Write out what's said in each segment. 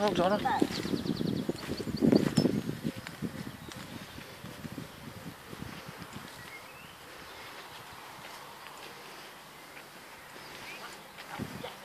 không chó đâu Yeah.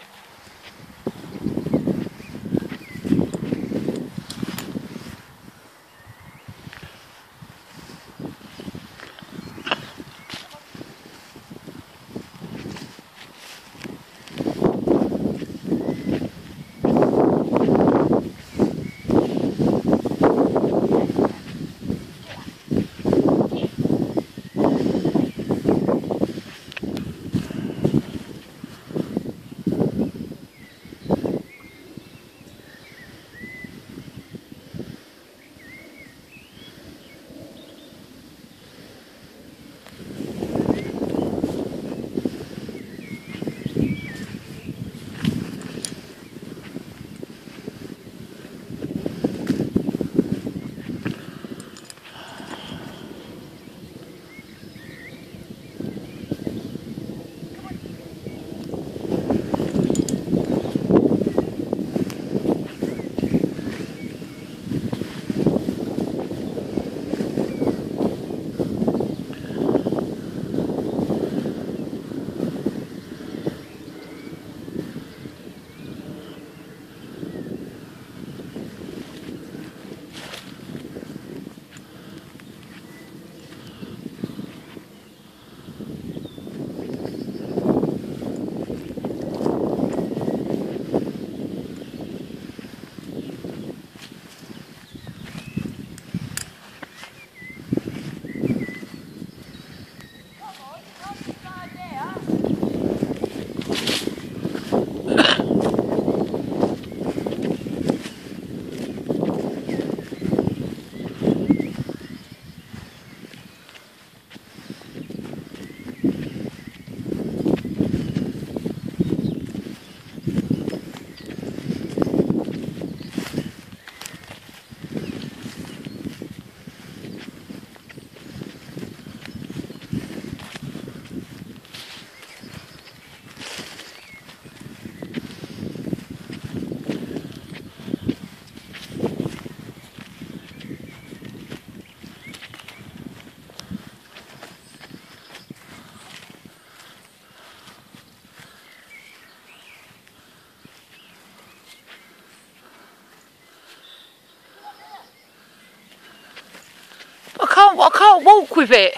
I can't walk with it.